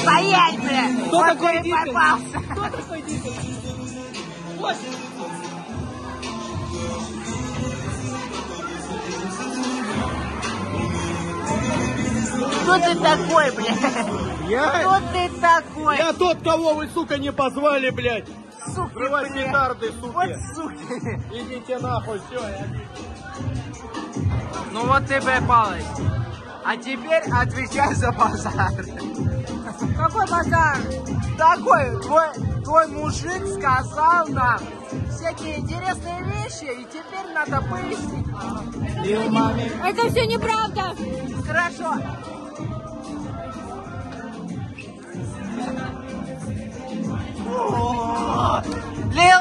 Стоять, блядь! Кто вот такой Дикон? попался. Кто такой Дикон? Вот. Кто ты такой, блядь? Я? Кто ты такой? Я тот, кого вы, сука, не позвали, блядь. Суки, блядь. петарды, Вот суки. суки. Идите нахуй, все, я вот тебе палец. А теперь отвечай за базар. Какой базар? Такой, твой, твой мужик сказал нам всякие интересные вещи, и теперь надо пояснить. Это, Это все неправда. Хорошо. Лил